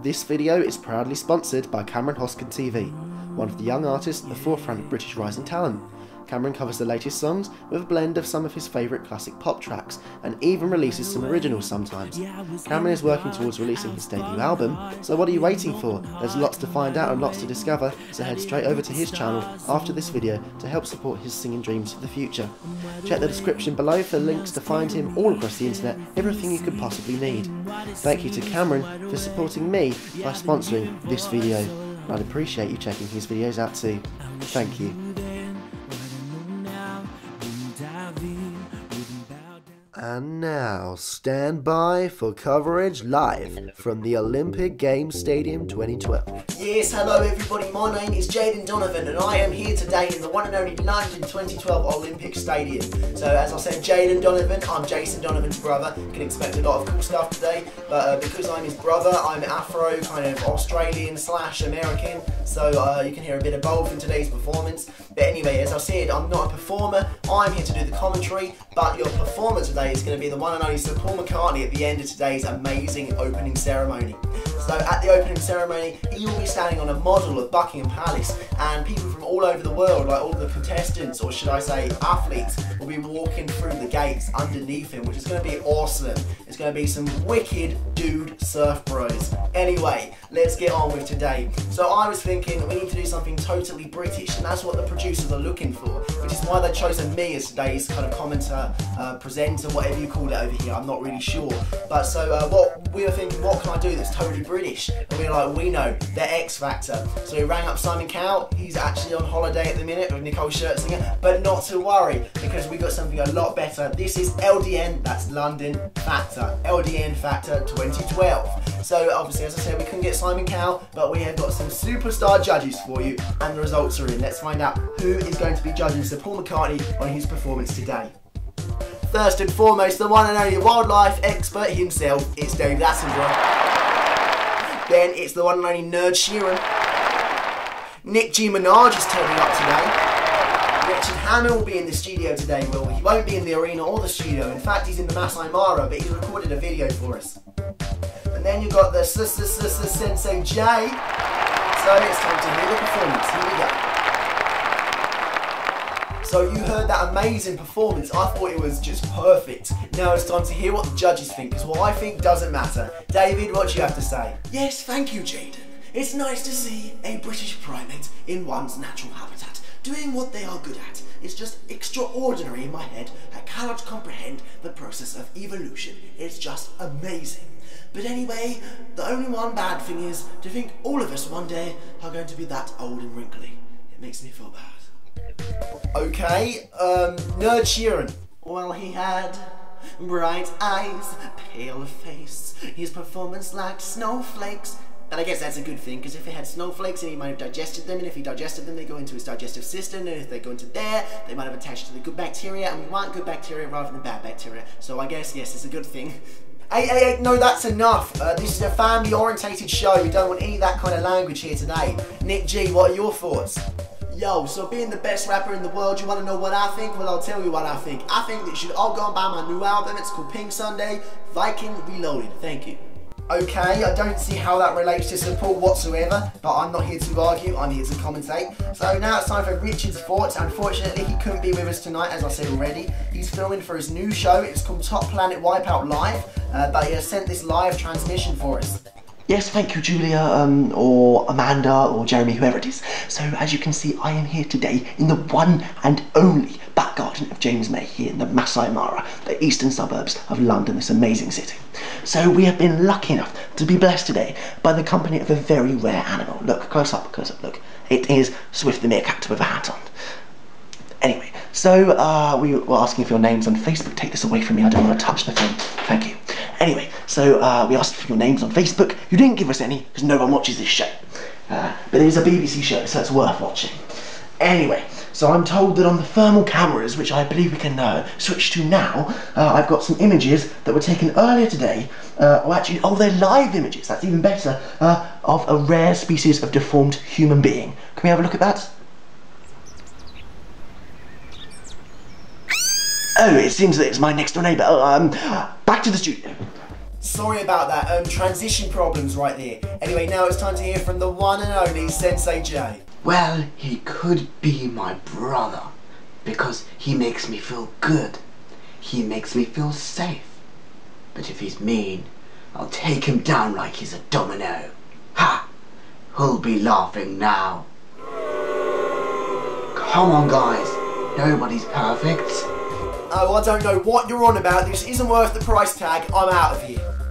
This video is proudly sponsored by Cameron Hosken TV, one of the young artists at the forefront of British rising talent. Cameron covers the latest songs with a blend of some of his favourite classic pop tracks and even releases some originals sometimes. Cameron is working towards releasing his debut album, so what are you waiting for? There's lots to find out and lots to discover, so head straight over to his channel after this video to help support his singing dreams for the future. Check the description below for links to find him all across the internet, everything you could possibly need. Thank you to Cameron for supporting me by sponsoring this video. I'd appreciate you checking his videos out too. Thank you. And now, stand by for coverage live from the Olympic Games Stadium 2012. Yes, hello everybody, my name is Jaden Donovan and I am here today in the one and only London 2012 Olympic Stadium. So as I said, Jaden Donovan, I'm Jason Donovan's brother. You can expect a lot of cool stuff today, but uh, because I'm his brother, I'm Afro, kind of Australian slash American, so uh, you can hear a bit of both in today's performance. But anyway, as I said, I'm not a performer, I'm here to do the commentary, but your performer today is going to be the one and only Sir Paul McCartney at the end of today's amazing opening ceremony. So at the opening ceremony, he will be standing on a model of Buckingham Palace, and people from all over the world, like all the contestants, or should I say athletes, will be walking through the gates underneath him, which is going to be awesome. It's going to be some wicked dude surf bros. Anyway, let's get on with today. So I was thinking we need to do something totally British, and that's what the producers are looking for, which is why they've chosen me as today's kind of commentator, uh, presenter, whatever you call it over here. I'm not really sure. But so uh, what we were thinking, what can I do that's totally British? And we were like, we know, the X Factor. So we rang up Simon Cowell. He's actually on holiday at the minute with Nicole Scherzinger, but not to worry because we got something a lot better. This is LDN, that's London Factor. LDN Factor 2012. So obviously, as I said, we couldn't get Simon Cowell, but we have got some superstar judges for you, and the results are in. Let's find out who is going to be judging Sir Paul McCartney on his performance today. First and foremost, the one and only wildlife expert himself, it's Dave Attenborough. Then it's the one and only Nerd Sheeran. Nick G. Minaj is turning up today. Richard Hammond will be in the studio today, Will. He won't be in the arena or the studio. In fact, he's in the Masai Mara, but he's recorded a video for us. And then you've got the Sensei J. So it's time to hear the performance. Here we go. So you heard that amazing performance. I thought it was just perfect. Now it's time to hear what the judges think, because what I think doesn't matter. David, what do you have to say? Yes, thank you, Jaden. It's nice to see a British primate in one's natural habitat, doing what they are good at. It's just extraordinary in my head. I cannot comprehend the process of evolution. It's just amazing. But anyway, the only one bad thing is to think all of us one day are going to be that old and wrinkly. It makes me feel bad. Okay, um, Nerd Sheeran. Well, he had bright eyes, pale face, his performance lacked snowflakes. And I guess that's a good thing, because if he had snowflakes and he might have digested them, and if he digested them, they go into his digestive system, and if they go into there, they might have attached to the good bacteria, and we want good bacteria rather than bad bacteria. So I guess, yes, it's a good thing. Hey, hey, hey, no, that's enough. Uh, this is a family-orientated show. We don't want any of that kind of language here today. Nick G, what are your thoughts? Yo, so being the best rapper in the world, you want to know what I think? Well, I'll tell you what I think. I think that you should all go and buy my new album. It's called Pink Sunday, Viking Reloaded. Thank you. Okay, I don't see how that relates to support whatsoever, but I'm not here to argue, I'm here to commentate. So now it's time for Richard's thoughts. Unfortunately, he couldn't be with us tonight, as I said already. He's filming for his new show, it's called Top Planet Wipeout Live, uh, but he has sent this live transmission for us. Yes, thank you, Julia, um, or Amanda, or Jeremy, whoever it is. So, as you can see, I am here today in the one and only back garden of James May here in the Masai Mara, the eastern suburbs of London, this amazing city. So, we have been lucky enough to be blessed today by the company of a very rare animal. Look, close up, close up, look. It is Swift the Meerkat with a hat on. Anyway, so uh, we were asking for your names on Facebook. Take this away from me, I don't want to touch the thing. Thank you. Anyway, so uh, we asked for your names on Facebook. You didn't give us any because no one watches this show. Uh, but it is a BBC show, so it's worth watching. Anyway, so I'm told that on the thermal cameras, which I believe we can uh, switch to now, uh, I've got some images that were taken earlier today. Uh, or actually, oh, they're live images. That's even better. Uh, of a rare species of deformed human being. Can we have a look at that? Oh, it seems that it's my next door neighbour. Um, back to the studio. Sorry about that, um, transition problems right there. Anyway, now it's time to hear from the one and only Sensei J. Well, he could be my brother because he makes me feel good. He makes me feel safe. But if he's mean, I'll take him down like he's a domino. Ha! Who'll be laughing now? Come on, guys. Nobody's perfect. Oh, I don't know what you're on about. This isn't worth the price tag. I'm out of here.